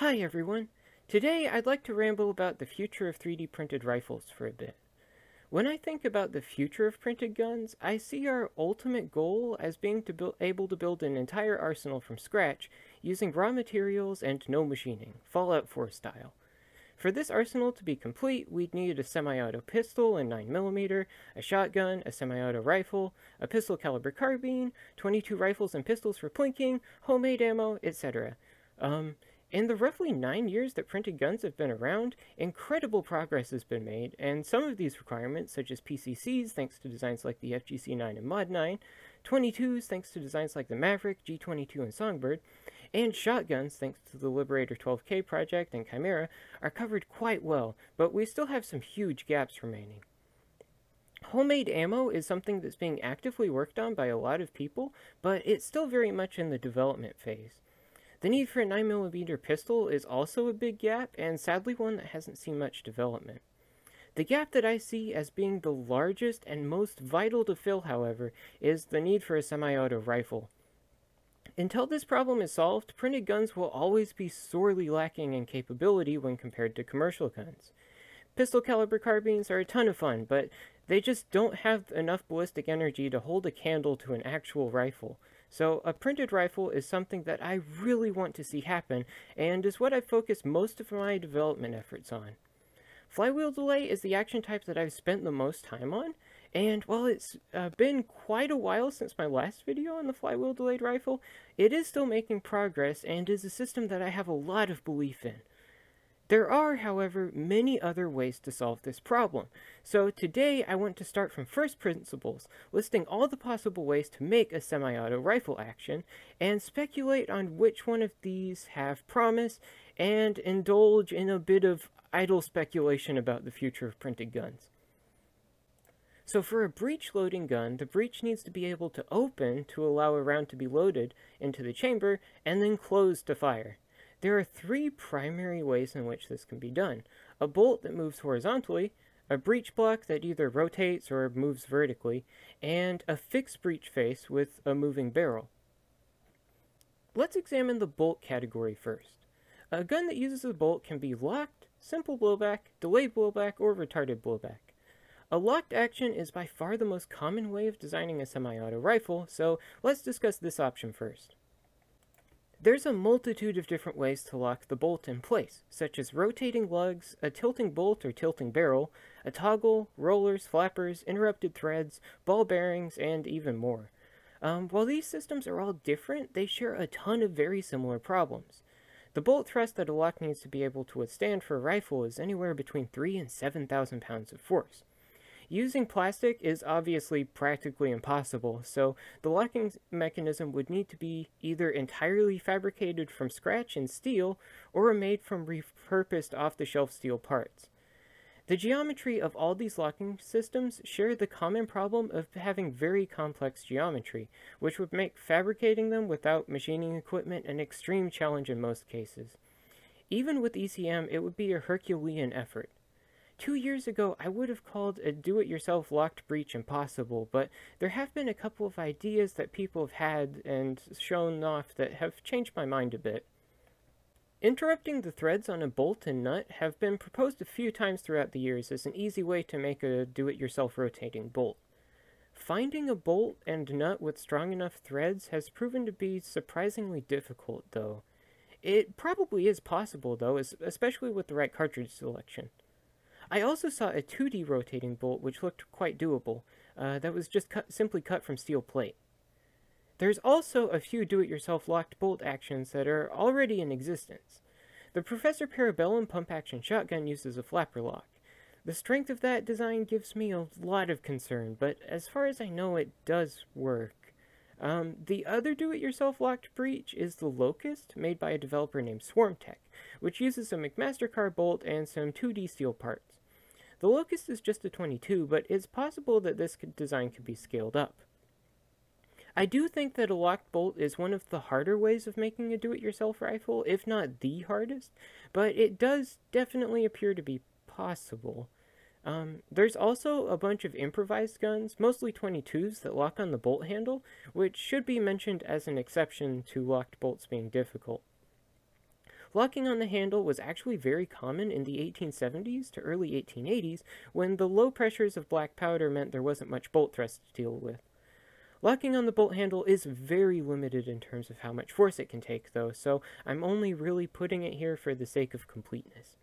Hi everyone! Today I'd like to ramble about the future of 3D printed rifles for a bit. When I think about the future of printed guns, I see our ultimate goal as being to able to build an entire arsenal from scratch using raw materials and no machining, Fallout 4 style. For this arsenal to be complete, we'd need a semi-auto pistol in 9mm, a shotgun, a semi-auto rifle, a pistol caliber carbine, 22 rifles and pistols for plinking, homemade ammo, etc. Um, in the roughly nine years that printed guns have been around, incredible progress has been made, and some of these requirements, such as PCCs thanks to designs like the FGC9 and Mod 9, 22s thanks to designs like the Maverick, G22, and Songbird, and shotguns thanks to the Liberator 12K project and Chimera, are covered quite well, but we still have some huge gaps remaining. Homemade ammo is something that's being actively worked on by a lot of people, but it's still very much in the development phase. The need for a 9mm pistol is also a big gap, and sadly one that hasn't seen much development. The gap that I see as being the largest and most vital to fill, however, is the need for a semi-auto rifle. Until this problem is solved, printed guns will always be sorely lacking in capability when compared to commercial guns. Pistol caliber carbines are a ton of fun, but they just don't have enough ballistic energy to hold a candle to an actual rifle. So a printed rifle is something that I really want to see happen, and is what I focus most of my development efforts on. Flywheel delay is the action type that I've spent the most time on, and while it's uh, been quite a while since my last video on the flywheel delayed rifle, it is still making progress and is a system that I have a lot of belief in. There are, however, many other ways to solve this problem, so today I want to start from first principles, listing all the possible ways to make a semi-auto rifle action, and speculate on which one of these have promise, and indulge in a bit of idle speculation about the future of printed guns. So for a breech loading gun, the breech needs to be able to open to allow a round to be loaded into the chamber, and then close to fire. There are three primary ways in which this can be done. A bolt that moves horizontally, a breech block that either rotates or moves vertically, and a fixed breech face with a moving barrel. Let's examine the bolt category first. A gun that uses a bolt can be locked, simple blowback, delayed blowback, or retarded blowback. A locked action is by far the most common way of designing a semi-auto rifle, so let's discuss this option first. There's a multitude of different ways to lock the bolt in place, such as rotating lugs, a tilting bolt or tilting barrel, a toggle, rollers, flappers, interrupted threads, ball bearings, and even more. Um, while these systems are all different, they share a ton of very similar problems. The bolt thrust that a lock needs to be able to withstand for a rifle is anywhere between 3 and 7,000 pounds of force. Using plastic is obviously practically impossible, so the locking mechanism would need to be either entirely fabricated from scratch in steel or made from repurposed off-the-shelf steel parts. The geometry of all these locking systems share the common problem of having very complex geometry, which would make fabricating them without machining equipment an extreme challenge in most cases. Even with ECM, it would be a Herculean effort. Two years ago, I would have called a do-it-yourself locked breech impossible, but there have been a couple of ideas that people have had and shown off that have changed my mind a bit. Interrupting the threads on a bolt and nut have been proposed a few times throughout the years as an easy way to make a do-it-yourself rotating bolt. Finding a bolt and nut with strong enough threads has proven to be surprisingly difficult, though. It probably is possible, though, especially with the right cartridge selection. I also saw a 2D rotating bolt which looked quite doable, uh, that was just cut, simply cut from steel plate. There's also a few do-it-yourself locked bolt actions that are already in existence. The Professor Parabellum pump-action shotgun uses a flapper lock. The strength of that design gives me a lot of concern, but as far as I know it does work. Um, the other do-it-yourself locked breech is the Locust, made by a developer named SwarmTech, which uses a McMaster-Carr bolt and some 2D steel parts. The Locust is just a 22, but it's possible that this design could be scaled up. I do think that a locked bolt is one of the harder ways of making a do-it-yourself rifle, if not the hardest, but it does definitely appear to be possible. Um, there's also a bunch of improvised guns, mostly 22s, that lock on the bolt handle, which should be mentioned as an exception to locked bolts being difficult. Locking on the handle was actually very common in the 1870s to early 1880s when the low pressures of black powder meant there wasn't much bolt thrust to deal with. Locking on the bolt handle is very limited in terms of how much force it can take though, so I'm only really putting it here for the sake of completeness.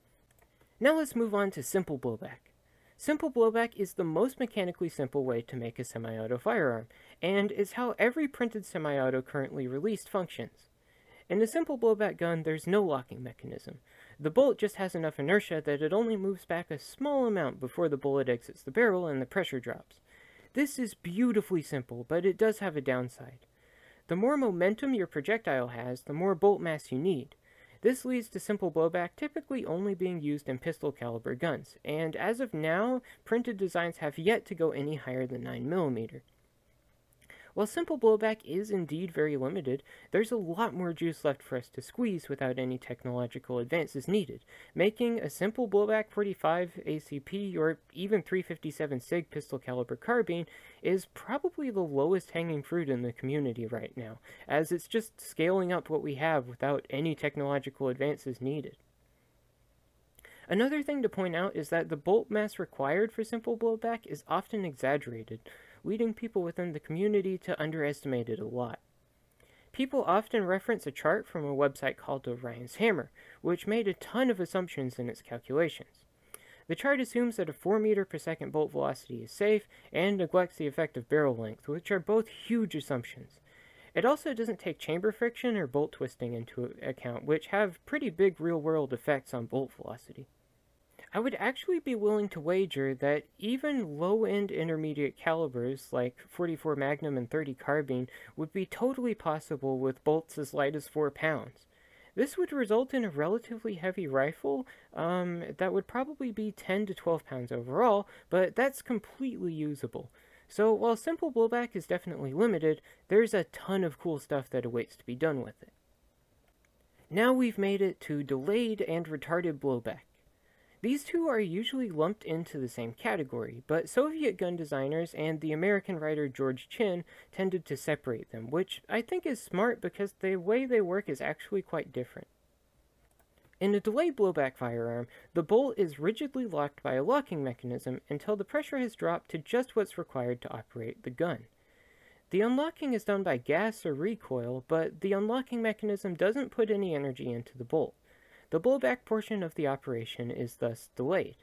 Now let's move on to simple blowback. Simple blowback is the most mechanically simple way to make a semi-auto firearm, and is how every printed semi-auto currently released functions. In a simple blowback gun, there's no locking mechanism. The bullet just has enough inertia that it only moves back a small amount before the bullet exits the barrel and the pressure drops. This is beautifully simple, but it does have a downside. The more momentum your projectile has, the more bolt mass you need. This leads to simple blowback typically only being used in pistol caliber guns, and as of now, printed designs have yet to go any higher than 9mm. While simple blowback is indeed very limited, there's a lot more juice left for us to squeeze without any technological advances needed, making a simple blowback 45 ACP or even 357 SIG pistol caliber carbine is probably the lowest hanging fruit in the community right now, as it's just scaling up what we have without any technological advances needed. Another thing to point out is that the bolt mass required for simple blowback is often exaggerated, leading people within the community to underestimate it a lot. People often reference a chart from a website called Orion's Hammer, which made a ton of assumptions in its calculations. The chart assumes that a 4 meter per second bolt velocity is safe and neglects the effect of barrel length, which are both huge assumptions. It also doesn't take chamber friction or bolt twisting into account, which have pretty big real world effects on bolt velocity. I would actually be willing to wager that even low-end intermediate calibers like 44 Magnum and 30 Carbine would be totally possible with bolts as light as 4 pounds. This would result in a relatively heavy rifle um, that would probably be 10 to 12 pounds overall, but that's completely usable. So while simple blowback is definitely limited, there's a ton of cool stuff that awaits to be done with it. Now we've made it to delayed and retarded blowback. These two are usually lumped into the same category, but Soviet gun designers and the American writer George Chinn tended to separate them, which I think is smart because the way they work is actually quite different. In a delayed blowback firearm, the bolt is rigidly locked by a locking mechanism until the pressure has dropped to just what's required to operate the gun. The unlocking is done by gas or recoil, but the unlocking mechanism doesn't put any energy into the bolt. The blowback portion of the operation is thus delayed.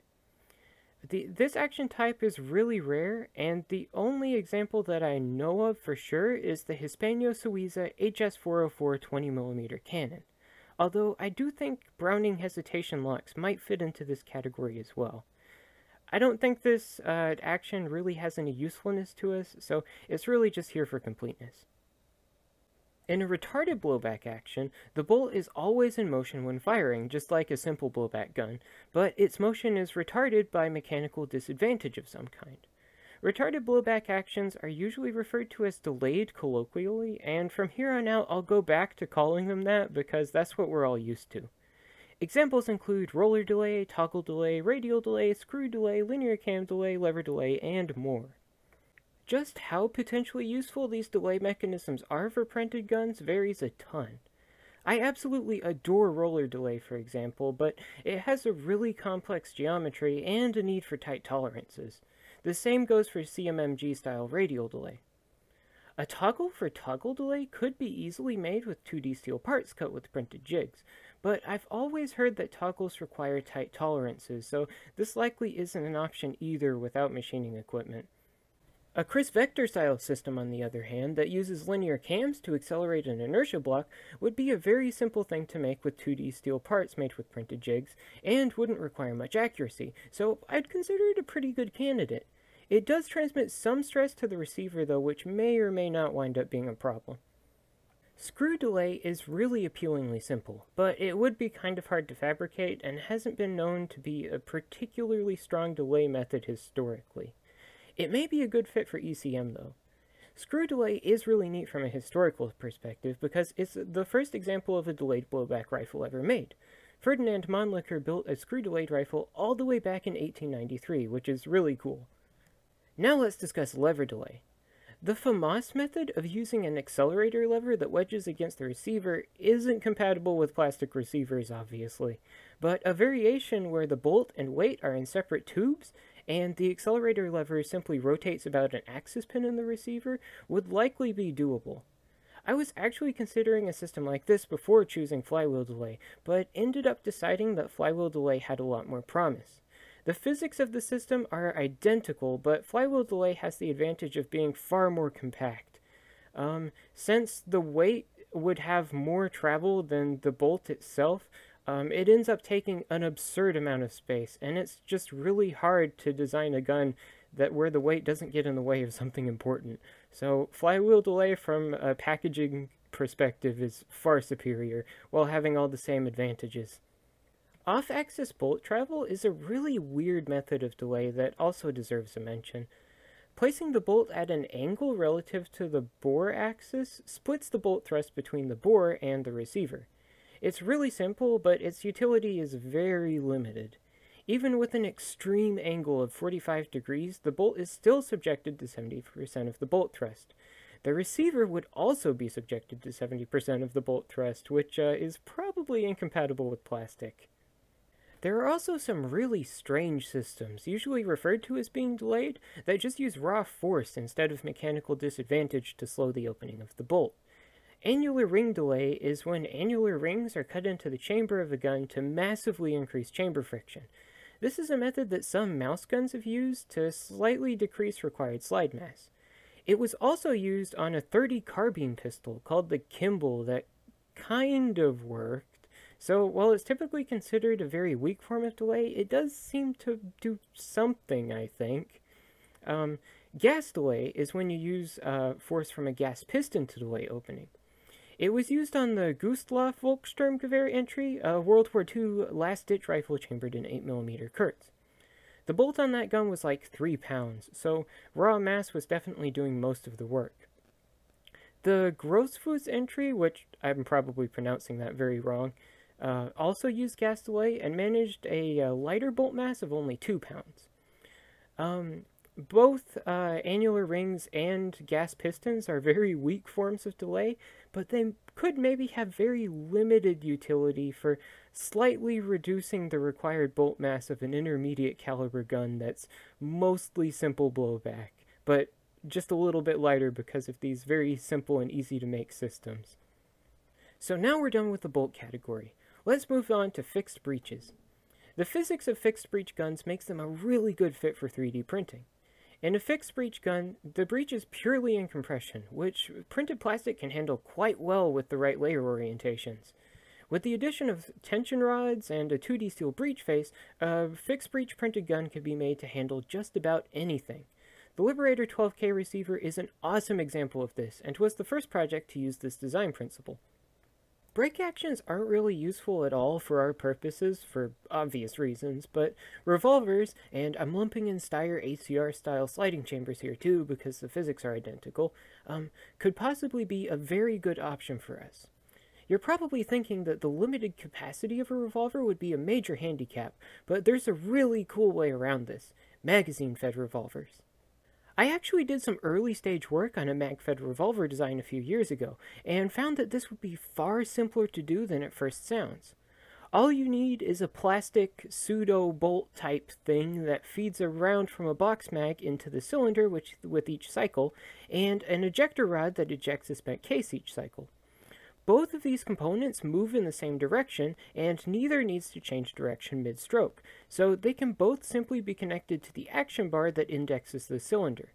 The, this action type is really rare, and the only example that I know of for sure is the Hispano Suiza HS404 20mm cannon, although I do think Browning hesitation locks might fit into this category as well. I don't think this uh, action really has any usefulness to us, so it's really just here for completeness. In a retarded blowback action, the bolt is always in motion when firing, just like a simple blowback gun, but its motion is retarded by mechanical disadvantage of some kind. Retarded blowback actions are usually referred to as delayed colloquially, and from here on out I'll go back to calling them that because that's what we're all used to. Examples include roller delay, toggle delay, radial delay, screw delay, linear cam delay, lever delay, and more. Just how potentially useful these delay mechanisms are for printed guns varies a ton. I absolutely adore roller delay, for example, but it has a really complex geometry and a need for tight tolerances. The same goes for CMMG-style radial delay. A toggle for toggle delay could be easily made with 2D steel parts cut with printed jigs, but I've always heard that toggles require tight tolerances, so this likely isn't an option either without machining equipment. A Kriss Vector style system, on the other hand, that uses linear cams to accelerate an inertia block would be a very simple thing to make with 2D steel parts made with printed jigs, and wouldn't require much accuracy, so I'd consider it a pretty good candidate. It does transmit some stress to the receiver though, which may or may not wind up being a problem. Screw delay is really appealingly simple, but it would be kind of hard to fabricate and hasn't been known to be a particularly strong delay method historically. It may be a good fit for ECM though. Screw delay is really neat from a historical perspective because it's the first example of a delayed blowback rifle ever made. Ferdinand Mannlicher built a screw delayed rifle all the way back in 1893, which is really cool. Now let's discuss lever delay. The FAMAS method of using an accelerator lever that wedges against the receiver isn't compatible with plastic receivers, obviously, but a variation where the bolt and weight are in separate tubes and the accelerator lever simply rotates about an axis pin in the receiver would likely be doable. I was actually considering a system like this before choosing flywheel delay, but ended up deciding that flywheel delay had a lot more promise. The physics of the system are identical, but flywheel delay has the advantage of being far more compact. Um, since the weight would have more travel than the bolt itself, um, it ends up taking an absurd amount of space, and it's just really hard to design a gun that where the weight doesn't get in the way of something important. So flywheel delay from a packaging perspective is far superior, while having all the same advantages. Off-axis bolt travel is a really weird method of delay that also deserves a mention. Placing the bolt at an angle relative to the bore axis splits the bolt thrust between the bore and the receiver. It's really simple, but its utility is very limited. Even with an extreme angle of 45 degrees, the bolt is still subjected to 70% of the bolt thrust. The receiver would also be subjected to 70% of the bolt thrust, which uh, is probably incompatible with plastic. There are also some really strange systems, usually referred to as being delayed, that just use raw force instead of mechanical disadvantage to slow the opening of the bolt. Annular ring delay is when annular rings are cut into the chamber of the gun to massively increase chamber friction. This is a method that some mouse guns have used to slightly decrease required slide mass. It was also used on a 30 carbine pistol called the Kimball that kind of worked, so while it's typically considered a very weak form of delay, it does seem to do something, I think. Um, gas delay is when you use uh, force from a gas piston to delay opening. It was used on the Gustloff Volkssturmgewehr entry, a World War II last-ditch rifle chambered in 8mm Kurz. The bolt on that gun was like 3 pounds, so raw mass was definitely doing most of the work. The Grossfuss entry, which I'm probably pronouncing that very wrong, uh, also used gas delay and managed a, a, uh, lighter bolt mass of only 2 pounds. Um, both uh, annular rings and gas pistons are very weak forms of delay, but they could maybe have very limited utility for slightly reducing the required bolt mass of an intermediate caliber gun that's mostly simple blowback, but just a little bit lighter because of these very simple and easy to make systems. So now we're done with the bolt category. Let's move on to fixed breeches. The physics of fixed breech guns makes them a really good fit for 3D printing. In a fixed breech gun, the breech is purely in compression, which printed plastic can handle quite well with the right layer orientations. With the addition of tension rods and a 2D steel breech face, a fixed breech printed gun can be made to handle just about anything. The Liberator 12K receiver is an awesome example of this, and was the first project to use this design principle. Break actions aren't really useful at all for our purposes, for obvious reasons, but revolvers, and I'm lumping in Steyr ACR style sliding chambers here too because the physics are identical, um, could possibly be a very good option for us. You're probably thinking that the limited capacity of a revolver would be a major handicap, but there's a really cool way around this magazine fed revolvers. I actually did some early stage work on a MagFed revolver design a few years ago, and found that this would be far simpler to do than it first sounds. All you need is a plastic pseudo bolt type thing that feeds around from a box mag into the cylinder which, with each cycle, and an ejector rod that ejects a spent case each cycle. Both of these components move in the same direction, and neither needs to change direction mid-stroke, so they can both simply be connected to the action bar that indexes the cylinder.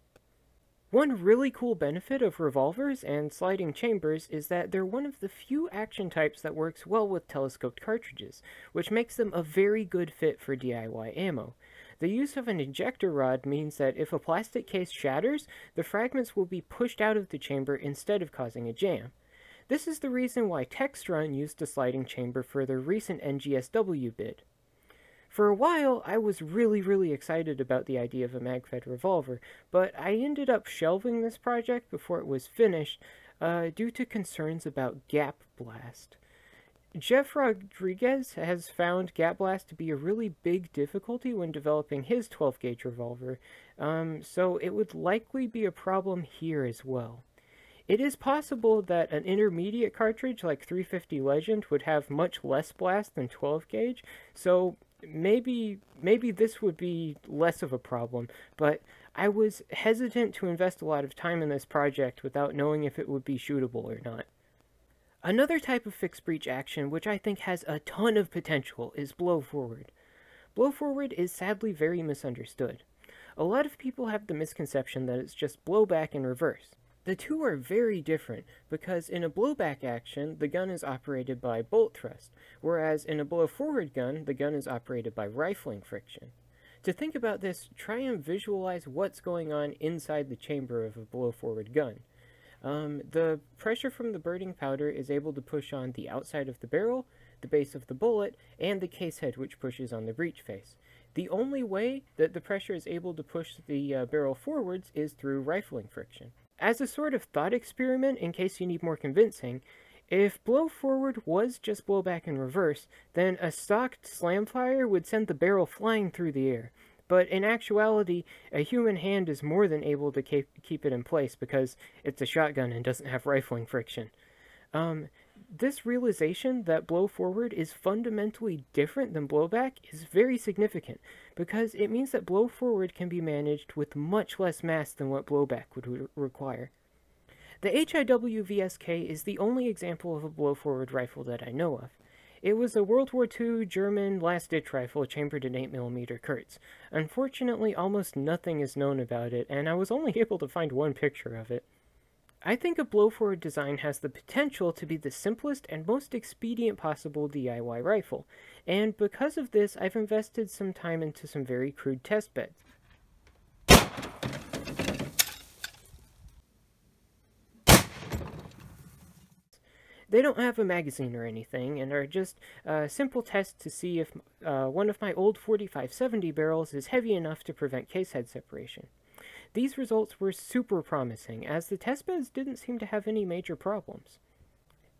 One really cool benefit of revolvers and sliding chambers is that they're one of the few action types that works well with telescoped cartridges, which makes them a very good fit for DIY ammo. The use of an ejector rod means that if a plastic case shatters, the fragments will be pushed out of the chamber instead of causing a jam. This is the reason why Textron used a sliding chamber for their recent NGSW bid. For a while, I was really, really excited about the idea of a MagFed revolver, but I ended up shelving this project before it was finished uh, due to concerns about gap blast. Jeff Rodriguez has found Gap Blast to be a really big difficulty when developing his 12 gauge revolver, um, so it would likely be a problem here as well. It is possible that an intermediate cartridge like 350 Legend would have much less blast than 12 gauge, so maybe maybe this would be less of a problem, but I was hesitant to invest a lot of time in this project without knowing if it would be shootable or not. Another type of fixed breech action which I think has a ton of potential is blow forward. Blow forward is sadly very misunderstood. A lot of people have the misconception that it's just blowback in reverse. The two are very different because in a blowback action, the gun is operated by bolt thrust, whereas in a blow forward gun, the gun is operated by rifling friction. To think about this, try and visualize what's going on inside the chamber of a blow forward gun. Um, the pressure from the burning powder is able to push on the outside of the barrel, the base of the bullet, and the case head which pushes on the breech face. The only way that the pressure is able to push the uh, barrel forwards is through rifling friction. As a sort of thought experiment, in case you need more convincing, if blow forward was just blow back in reverse, then a stocked slam slamfire would send the barrel flying through the air. But in actuality, a human hand is more than able to keep it in place because it's a shotgun and doesn't have rifling friction. Um, this realization that blow forward is fundamentally different than blowback is very significant because it means that blow forward can be managed with much less mass than what blowback would re require. The HIW VSK is the only example of a blow forward rifle that I know of. It was a World War II German last-ditch rifle chambered in 8mm Kurz. Unfortunately, almost nothing is known about it, and I was only able to find one picture of it. I think a blow-forward design has the potential to be the simplest and most expedient possible DIY rifle, and because of this, I've invested some time into some very crude test beds. They don't have a magazine or anything, and are just uh, simple tests to see if uh, one of my old 4570 barrels is heavy enough to prevent case head separation. These results were super promising, as the testbeds didn't seem to have any major problems.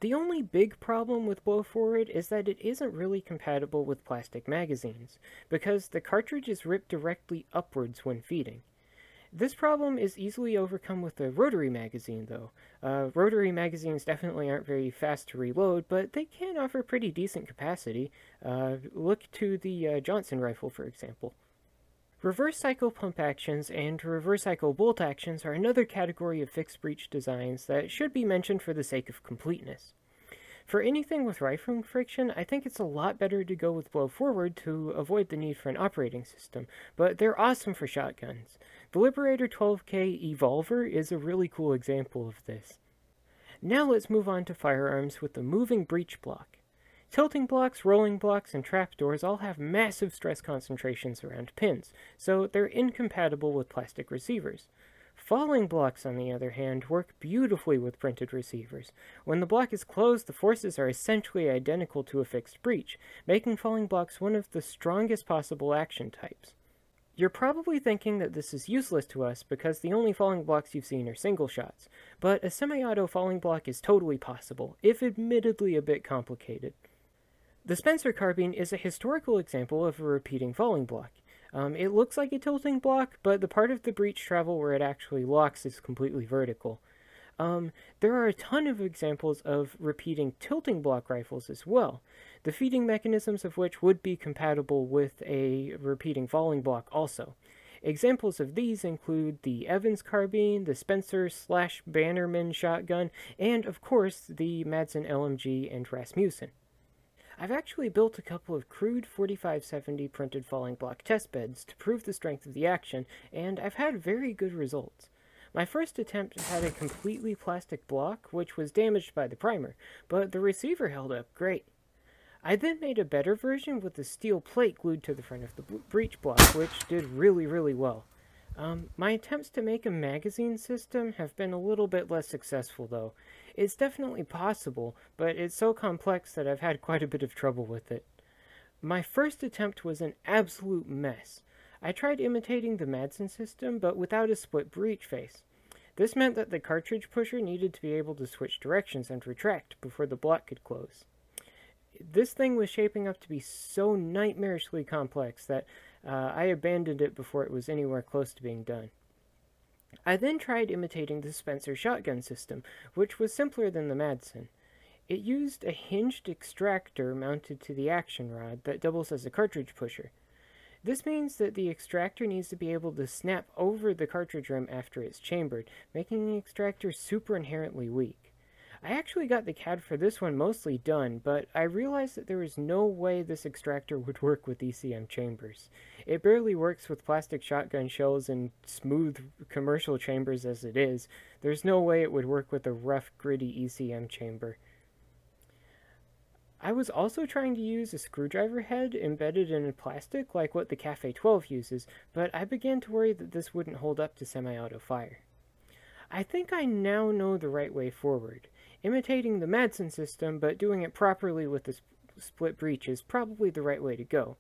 The only big problem with blow forward is that it isn't really compatible with plastic magazines, because the cartridge is ripped directly upwards when feeding. This problem is easily overcome with a rotary magazine, though. Uh, rotary magazines definitely aren't very fast to reload, but they can offer pretty decent capacity. Uh, look to the uh, Johnson rifle, for example. Reverse cycle pump actions and reverse cycle bolt actions are another category of fixed breech designs that should be mentioned for the sake of completeness. For anything with rifling friction, I think it's a lot better to go with blow forward to avoid the need for an operating system, but they're awesome for shotguns. The Liberator 12K Evolver is a really cool example of this. Now let's move on to firearms with the moving breech block. Tilting blocks, rolling blocks, and trapdoors all have massive stress concentrations around pins, so they're incompatible with plastic receivers. Falling blocks, on the other hand, work beautifully with printed receivers. When the block is closed, the forces are essentially identical to a fixed breech, making falling blocks one of the strongest possible action types. You're probably thinking that this is useless to us because the only falling blocks you've seen are single shots, but a semi-auto falling block is totally possible, if admittedly a bit complicated. The Spencer carbine is a historical example of a repeating falling block. Um, it looks like a tilting block, but the part of the breech travel where it actually locks is completely vertical. Um, there are a ton of examples of repeating tilting block rifles as well, the feeding mechanisms of which would be compatible with a repeating falling block also. Examples of these include the Evans carbine, the Spencer slash Bannerman shotgun, and of course the Madsen LMG and Rasmussen. I've actually built a couple of crude 4570 printed falling block test beds to prove the strength of the action, and I've had very good results. My first attempt had a completely plastic block, which was damaged by the primer, but the receiver held up great. I then made a better version with a steel plate glued to the front of the breech block, which did really, really well. Um, my attempts to make a magazine system have been a little bit less successful, though. It's definitely possible, but it's so complex that I've had quite a bit of trouble with it. My first attempt was an absolute mess. I tried imitating the Madsen system, but without a split breech face. This meant that the cartridge pusher needed to be able to switch directions and retract before the block could close. this thing was shaping up to be so nightmarishly complex that uh, I abandoned it before it was anywhere close to being done. I then tried imitating the Spencer shotgun system, which was simpler than the Madsen. It used a hinged extractor mounted to the action rod that doubles as a cartridge pusher. This means that the extractor needs to be able to snap over the cartridge rim after it's chambered, making the extractor super inherently weak. I actually got the CAD for this one mostly done, but I realized that there was no way this extractor would work with ECM chambers. It barely works with plastic shotgun shells and smooth commercial chambers as it is. There's no way it would work with a rough, gritty ECM chamber. I was also trying to use a screwdriver head embedded in plastic like what the Cafe 12 uses, but I began to worry that this wouldn't hold up to semi-auto fire. I think I now know the right way forward. Imitating the Madsen system, but doing it properly with the sp split breech is probably the right way to go.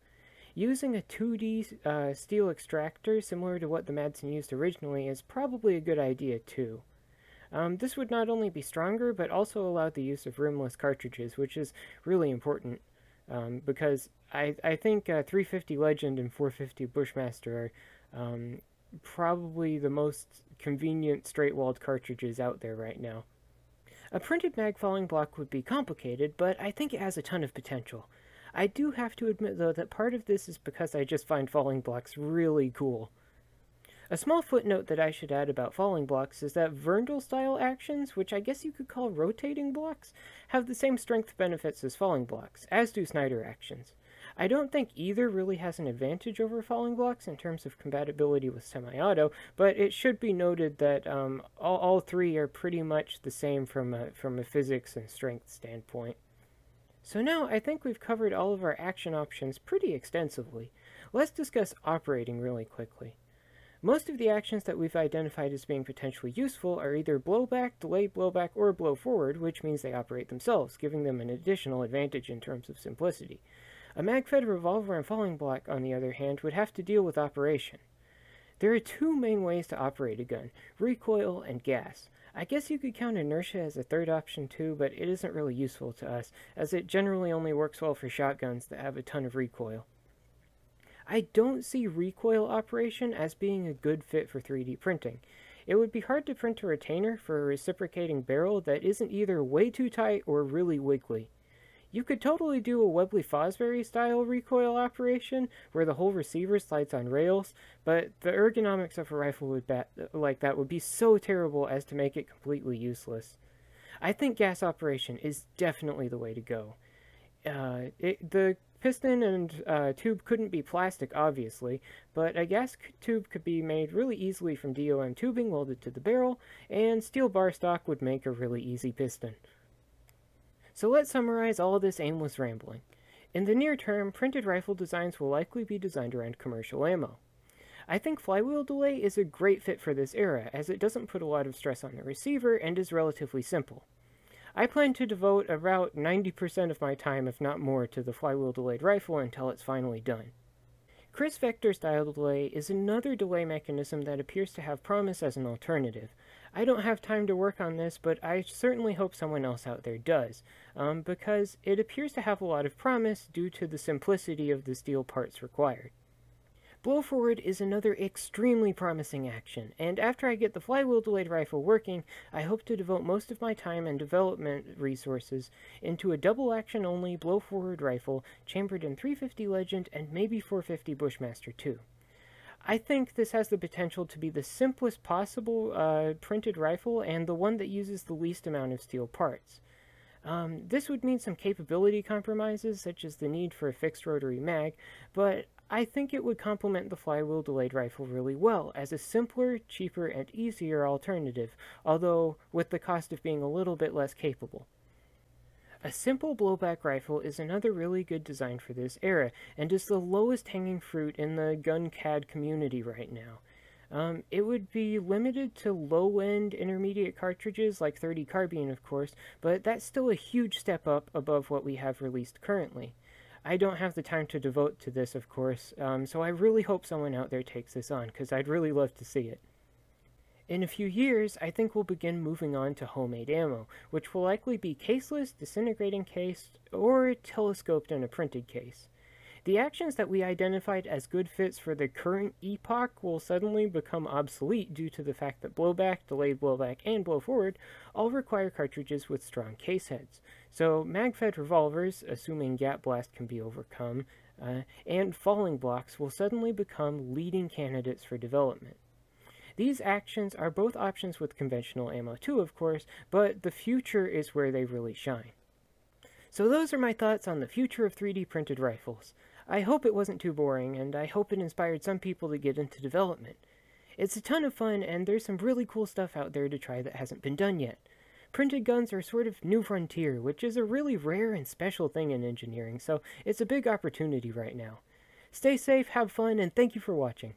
Using a 2D uh, steel extractor, similar to what the Madsen used originally, is probably a good idea too. Um, this would not only be stronger, but also allow the use of rimless cartridges, which is really important, um, because I, I think uh, 350 Legend and 450 Bushmaster are um, probably the most convenient straight-walled cartridges out there right now. A printed mag falling block would be complicated, but I think it has a ton of potential. I do have to admit, though, that part of this is because I just find falling blocks really cool. A small footnote that I should add about falling blocks is that Werndl-style actions, which I guess you could call rotating blocks, have the same strength benefits as falling blocks, as do Snider actions. I don't think either really has an advantage over falling blocks in terms of compatibility with semi-auto, but it should be noted that um, all, all three are pretty much the same from a, from a physics and strength standpoint. So now I think we've covered all of our action options pretty extensively. Let's discuss operating really quickly. Most of the actions that we've identified as being potentially useful are either blowback, delay blowback, or blow forward, which means they operate themselves, giving them an additional advantage in terms of simplicity. A mag-fed revolver and falling block, on the other hand, would have to deal with operation. There are two main ways to operate a gun, recoil and gas. I guess you could count inertia as a third option too, but it isn't really useful to us, as it generally only works well for shotguns that have a ton of recoil. I don't see recoil operation as being a good fit for 3D printing. It would be hard to print a retainer for a reciprocating barrel that isn't either way too tight or really wiggly. You could totally do a Webley Fosbery style recoil operation where the whole receiver slides on rails, but the ergonomics of a rifle would bat, like that would be so terrible as to make it completely useless. I think gas operation is definitely the way to go. Uh, it, the piston and uh, tube couldn't be plastic, obviously, but a gas tube could be made really easily from DOM tubing welded to the barrel, and steel bar stock would make a really easy piston. So let's summarize all this aimless rambling. In the near term, printed rifle designs will likely be designed around commercial ammo. I think flywheel delay is a great fit for this era, as it doesn't put a lot of stress on the receiver and is relatively simple. I plan to devote about 90% of my time, if not more, to the flywheel delayed rifle until it's finally done. Kriss Vector style delay is another delay mechanism that appears to have promise as an alternative, I don't have time to work on this, but I certainly hope someone else out there does, um, because it appears to have a lot of promise due to the simplicity of the steel parts required. Blow forward is another extremely promising action, and after I get the flywheel delayed rifle working, I hope to devote most of my time and development resources into a double action only blow forward rifle chambered in 350 Legend and maybe 450 Bushmaster 2. I think this has the potential to be the simplest possible uh, printed rifle and the one that uses the least amount of steel parts. Um, this would mean some capability compromises, such as the need for a fixed rotary mag, but I think it would complement the flywheel delayed rifle really well as a simpler, cheaper, and easier alternative, although with the cost of being a little bit less capable. A simple blowback rifle is another really good design for this era, and is the lowest hanging fruit in the gun CAD community right now. Um, it would be limited to low-end intermediate cartridges like 30 carbine, of course, but that's still a huge step up above what we have released currently. I don't have the time to devote to this, of course, um, so I really hope someone out there takes this on, because I'd really love to see it. In a few years, I think we'll begin moving on to homemade ammo, which will likely be caseless, disintegrating cased, or telescoped in a printed case. The actions that we identified as good fits for the current epoch will suddenly become obsolete due to the fact that blowback, delayed blowback, and blow forward all require cartridges with strong case heads. So mag-fed revolvers, assuming gap blast can be overcome, uh, and falling blocks will suddenly become leading candidates for development. These actions are both options with conventional ammo too, of course, but the future is where they really shine. So those are my thoughts on the future of 3D printed rifles. I hope it wasn't too boring, and I hope it inspired some people to get into development. It's a ton of fun, and there's some really cool stuff out there to try that hasn't been done yet. Printed guns are sort of new frontier, which is a really rare and special thing in engineering, so it's a big opportunity right now. Stay safe, have fun, and thank you for watching.